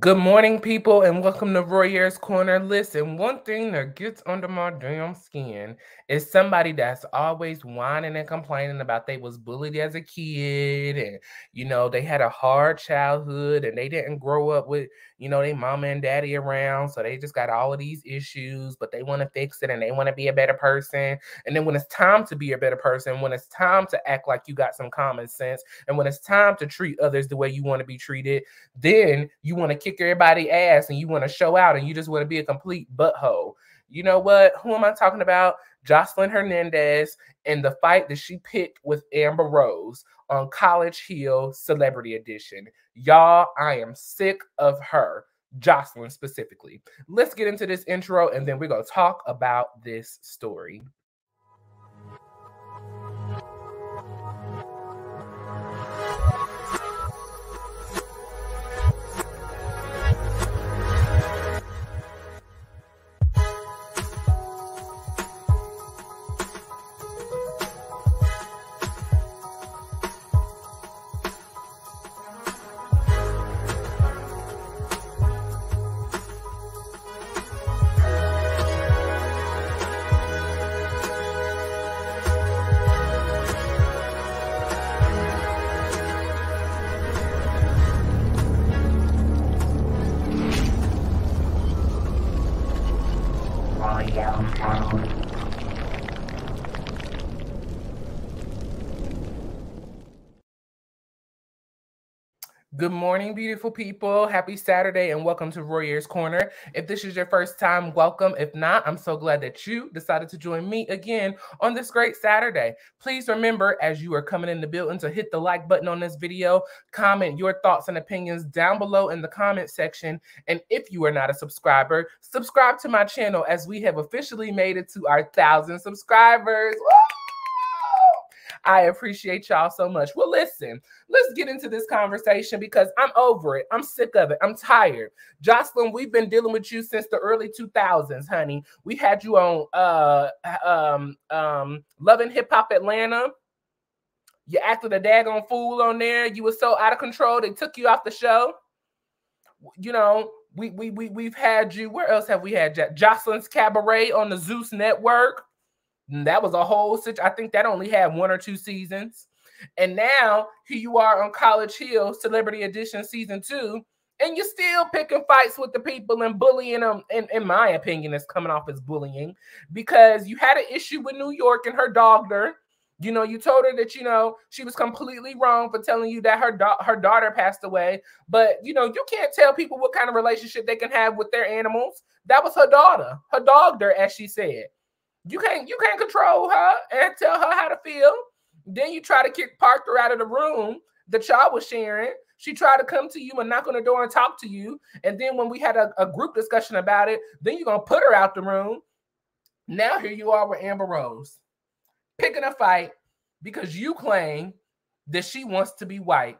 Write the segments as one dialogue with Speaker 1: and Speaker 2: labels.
Speaker 1: Good morning, people, and welcome to Royaire's Corner. Listen, one thing that gets under my damn skin is somebody that's always whining and complaining about they was bullied as a kid, and you know they had a hard childhood, and they didn't grow up with you know their mama and daddy around, so they just got all of these issues, but they want to fix it and they want to be a better person. And then when it's time to be a better person, when it's time to act like you got some common sense, and when it's time to treat others the way you want to be treated, then you want to kick everybody ass and you want to show out and you just want to be a complete butthole. You know what? Who am I talking about? Joseline Hernandez and the fight that she picked with Amber Rose on College Hill Celebrity Edition. Y'all, I am sick of her. Joseline specifically. Let's get into this intro and then we're going to talk about this story. Good morning, beautiful people. Happy Saturday and welcome to Royaire's Corner. If this is your first time, welcome. If not, I'm so glad that you decided to join me again on this great Saturday. Please remember, as you are coming in the building, to hit the like button on this video, comment your thoughts and opinions down below in the comment section. And if you are not a subscriber, subscribe to my channel as we have officially made it to our thousand subscribers. Woo! I appreciate y'all so much. Well, listen, let's get into this conversation because I'm over it. I'm sick of it. I'm tired. Joseline, we've been dealing with you since the early 2000s, honey. We had you on uh um um Love & Hip Hop Atlanta. You acted a daggone fool on there. You were so out of control, they took you off the show. You know, we we we we've had you. Where else have we had Joseline's Cabaret on the Zeus Network? And that was a whole situation. I think that only had one or two seasons. And now here you are on College Hill, Celebrity Edition season two, and you're still picking fights with the people and bullying them. In, in my opinion, it's coming off as bullying because you had an issue with New York and her doctor. You know, you told her that you know she was completely wrong for telling you that her do- her daughter passed away. But you know, you can't tell people what kind of relationship they can have with their animals. That was her daughter, her doctor, as she said. You can't you can't control her and tell her how to feel. Then you try to kick Parker out of the room that y'all was sharing. She tried to come to you and knock on the door and talk to you. And then when we had a, a group discussion about it, then you're gonna put her out the room. Now here you are with Amber Rose picking a fight because you claim that she wants to be white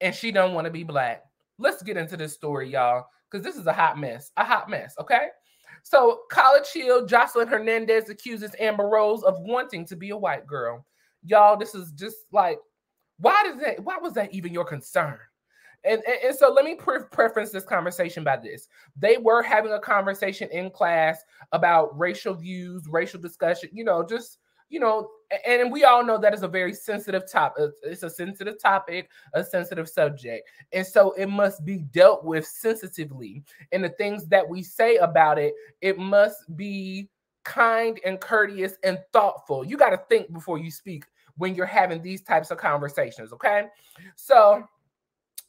Speaker 1: and she don't want to be black. Let's get into this story, y'all, because this is a hot mess. A hot mess, okay? So, College Hill, Joseline Hernandez accuses Amber Rose of wanting to be a white girl. Y'all, this is just like, why does that? Why was that even your concern? And, and, and so let me pre- preference this conversation by this. They were having a conversation in class about racial views, racial discussion, you know, just you know, and we all know that is a very sensitive topic. Uh, it's a sensitive topic, a sensitive subject. And so it must be dealt with sensitively. And the things that we say about it, it must be kind and courteous and thoughtful. You got to think before you speak when you're having these types of conversations, okay? So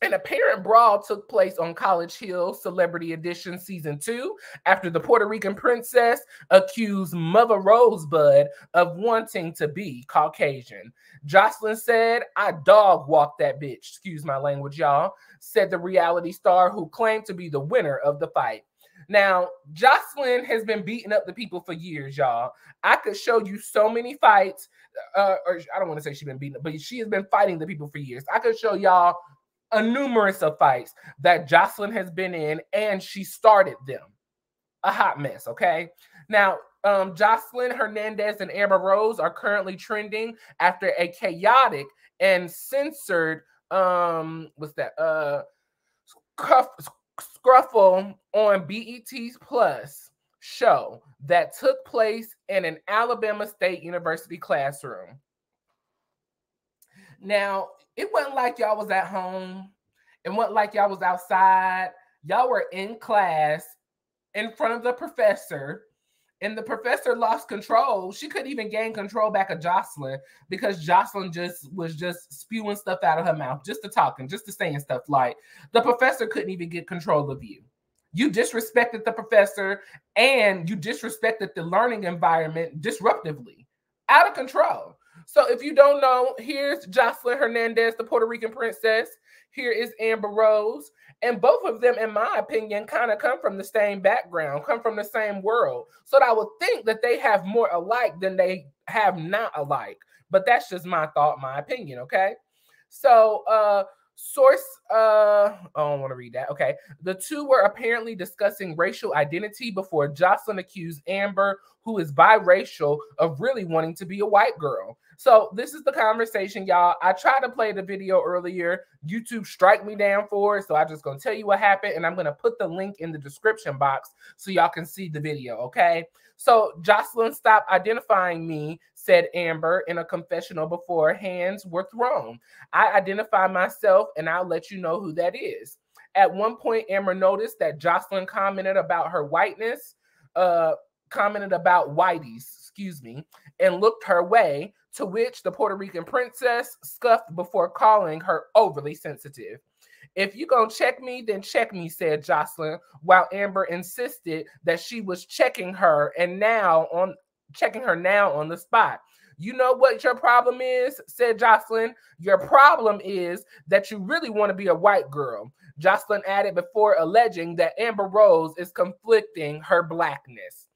Speaker 1: an apparent brawl took place on College Hill Celebrity Edition Season 2 after the Puerto Rican princess accused Mother Rosebud of wanting to be Caucasian. Joseline said, I dog walked that bitch, excuse my language, y'all, said the reality star who claimed to be the winner of the fight. Now, Joseline has been beating up the people for years, y'all. I could show you so many fights, uh, or I don't want to say she's been beating, but she has been fighting the people for years. I could show y'all a numerous of fights that Joseline has been in, and she started them. A hot mess, okay? Now, um, Joseline Hernandez and Amber Rose are currently trending after a chaotic and censored um what's that uh scruffle on BET's Plus show that took place in an Alabama State University classroom. Now, it wasn't like y'all was at home. It wasn't like y'all was outside. Y'all were in class in front of the professor and the professor lost control. She couldn't even gain control back of Joseline because Joseline just was just spewing stuff out of her mouth, just to talking, just to saying stuff like the professor couldn't even get control of you. You disrespected the professor and you disrespected the learning environment disruptively, out of control. So if you don't know, here's Joseline Hernandez, the Puerto Rican princess. Here is Amber Rose. And both of them, in my opinion, kind of come from the same background, come from the same world. So I would think that they have more alike than they have not alike. But that's just my thought, my opinion. Okay. So uh source uh I don't want to read that. Okay. The two were apparently discussing racial identity before Joseline accused Amber, who is biracial, of really wanting to be a white girl. So this is the conversation, y'all. I tried to play the video earlier. YouTube strike me down for it. So I'm just gonna tell you what happened, and I'm gonna put the link in the description box so y'all can see the video. Okay. So Joseline stopped identifying me, said Amber in a confessional before hands were thrown. I identify myself, and I'll let you know who that is. At one point, Amber noticed that Joseline commented about her whiteness, uh, commented about whitey's, excuse me, and looked her way to which the Puerto Rican princess scuffed before calling her overly sensitive. If you gonna check me, then check me, said Joseline, while Amber insisted that she was checking her and now on checking her now on the spot. You know what your problem is, said Joseline. Your problem is that you really want to be a white girl. Joseline added before alleging that Amber Rose is conflicting her blackness.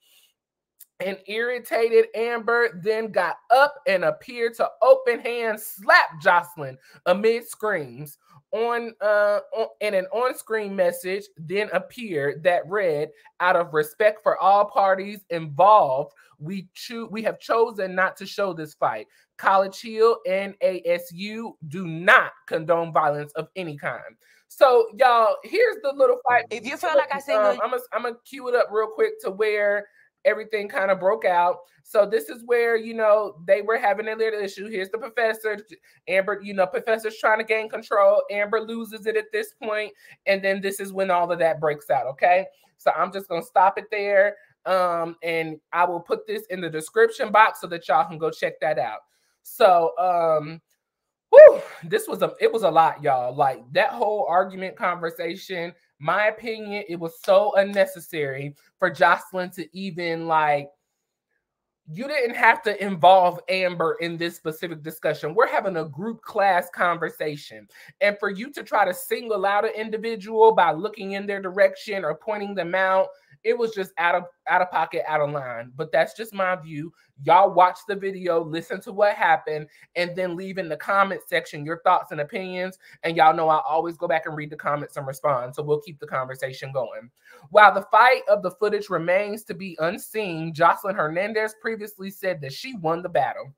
Speaker 1: An irritated Amber then got up and appeared to open hand slap Joseline amid screams. On uh on, and an on-screen message then appeared that read, "Out of respect for all parties involved, we choose we have chosen not to show this fight. College Hill and ASU do not condone violence of any kind." So, y'all, here's the little fight.
Speaker 2: If you feel like I said,
Speaker 1: um, I'm gonna I'm gonna cue it up real quick to where everything kind of broke out. So this is where you know they were having a little issue. Here's the professor, Amber. You know, professor's trying to gain control. Amber loses it at this point, and then this is when all of that breaks out. Okay, so I'm just gonna stop it there, um, and I will put this in the description box so that y'all can go check that out. So, um, whew, this was a it was a lot, y'all. Like that whole argument conversation my opinion, it was so unnecessary for Joseline to even like you didn't have to involve Amber in this specific discussion. We're having a group class conversation. And for you to try to single out an individual by looking in their direction or pointing them out, it was just out of out of pocket, out of line. But that's just my view. Y'all watch the video, listen to what happened, and then leave in the comment section your thoughts and opinions. And y'all know I always go back and read the comments and respond. So we'll keep the conversation going. While the fight of the footage remains to be unseen, Joseline Hernandez previously said that she won the battle.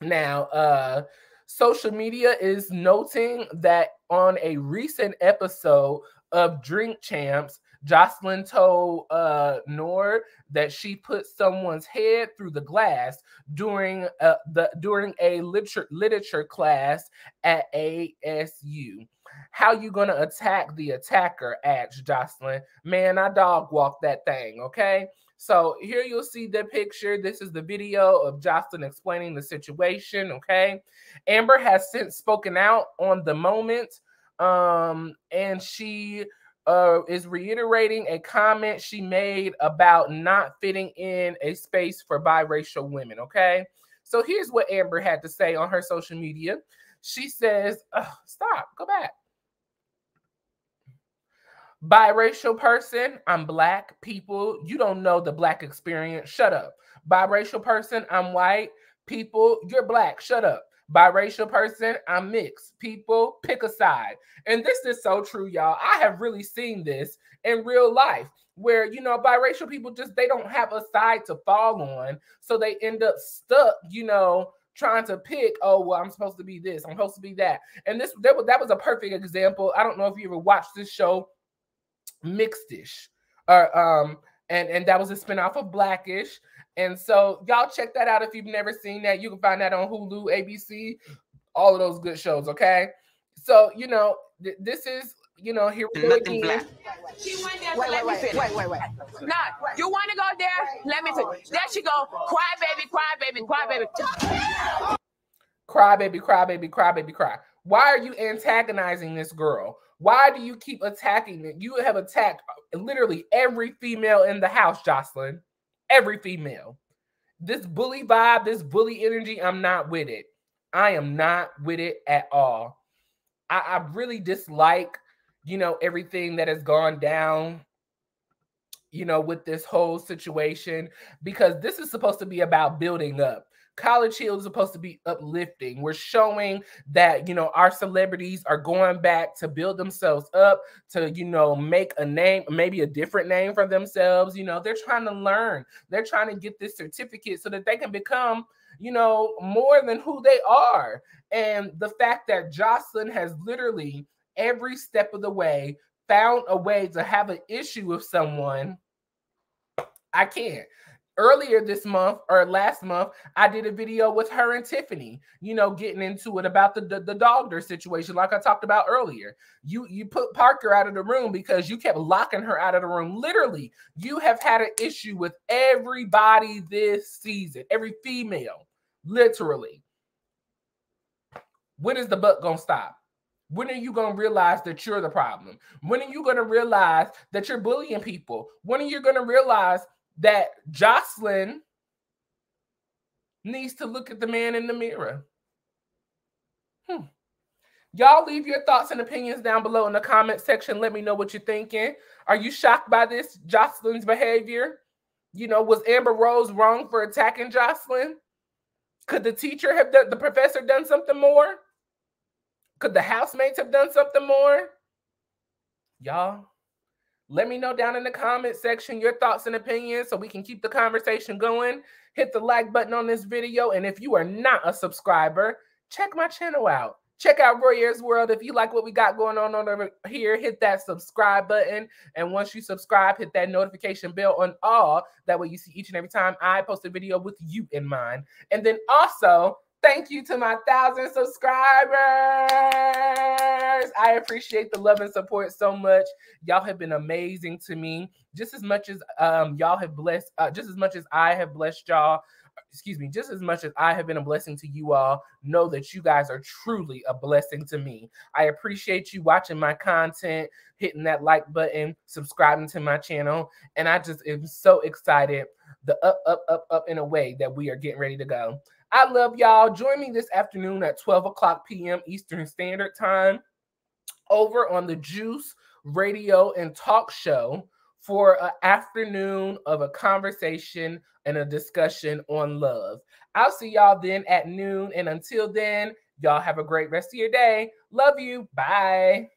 Speaker 1: Now, uh, social media is noting that on a recent episode of Drink Champs, Joseline told uh, N.O.R.E. that she put someone's head through the glass during uh, the during a literature literature class at ASU. How you gonna attack the attacker? asked Joseline. Man, I dog walked that thing. Okay. So here you'll see the picture. This is the video of Joseline explaining the situation. Okay. Amber has since spoken out on the moment. Um, and she uh, is reiterating a comment she made about not fitting in a space for biracial women. Okay. So here's what Amber had to say on her social media. She says, Stop, go back. Biracial person, I'm black. People, you don't know the black experience. Shut up. Biracial person, I'm white. People, you're black. Shut up biracial person, I'm mixed. People pick a side. And this is so true, y'all. I have really seen this in real life where, you know, biracial people just they don't have a side to fall on. So they end up stuck, you know, trying to pick, oh, well, I'm supposed to be this, I'm supposed to be that. And this that was, that was a perfect example. I don't know if you ever watched this show Mixed-ish. Or um, and and that was a spinoff of Blackish. And so y'all check that out if you've never seen that. You can find that on Hulu, ABC, all of those good shows. Okay, so you know th- this is you know here we go
Speaker 2: Nothing
Speaker 1: again.
Speaker 2: black.
Speaker 3: She went there, so
Speaker 4: Wait,
Speaker 3: let
Speaker 4: wait,
Speaker 3: me
Speaker 4: wait,
Speaker 3: finish.
Speaker 4: wait, wait, wait.
Speaker 3: Nah, you want to go there? Let me finish. There she go. Cry, baby, cry, baby, cry, baby.
Speaker 1: Cry baby, cry baby, cry baby, cry. Why are you antagonizing this girl? Why do you keep attacking it? You have attacked literally every female in the house, Joseline. Every female. This bully vibe, this bully energy, I'm not with it. I am not with it at all. I, I really dislike, you know, everything that has gone down, you know, with this whole situation because this is supposed to be about building up. College Hill is supposed to be uplifting. We're showing that, you know, our celebrities are going back to build themselves up, to, you know, make a name, maybe a different name for themselves. You know, they're trying to learn, they're trying to get this certificate so that they can become, you know, more than who they are. And the fact that Joseline has literally every step of the way found a way to have an issue with someone, I can't. Earlier this month or last month, I did a video with her and Tiffany, you know, getting into it about the, the, the situation, like I talked about earlier. You you put Parker out of the room because you kept locking her out of the room. Literally, you have had an issue with everybody this season, every female, literally. When is the buck gonna stop? When are you going to realize that you're the problem? When are you going to realize that you're bullying people? When are you going to realize that Joseline needs to look at the man in the mirror? Hmm. Y'all leave your thoughts and opinions down below in the comment section. Let me know what you're thinking. Are you shocked by this Joseline's behavior? You know, was Amber Rose wrong for attacking Joseline? Could the teacher have done, the professor done something more? Could the housemates have done something more? Y'all, let me know down in the comment section your thoughts and opinions so we can keep the conversation going. Hit the like button on this video. And if you are not a subscriber, check my channel out. Check out Royaire's World. If you like what we got going on over here, hit that subscribe button. And once you subscribe, hit that notification bell on all. That way you see each and every time I post a video with you in mind. And then also, Thank you to my thousand subscribers. I appreciate the love and support so much. Y'all have been amazing to me, just as much as um y'all have blessed, uh, just as much as I have blessed y'all. Excuse me, just as much as I have been a blessing to you all, know that you guys are truly a blessing to me. I appreciate you watching my content, hitting that like button, subscribing to my channel, and I just am so excited. The up, up, up, up in a way that we are getting ready to go. I love y'all. Join me this afternoon at 12 o'clock p.m. Eastern Standard Time over on the Juice Radio and Talk Show for an afternoon of a conversation and a discussion on love. I'll see y'all then at noon. And until then, y'all have a great rest of your day. Love you. Bye.